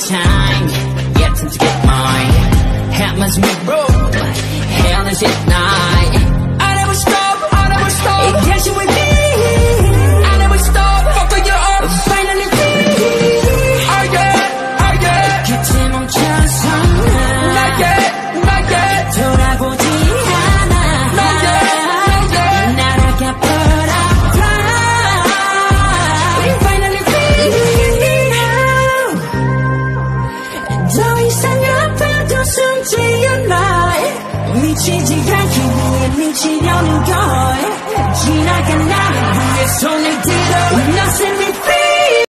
time, yet to get mine. How much we broke? 이상 아파도 숨지 않아 미치지 않기에 미치려는 걸.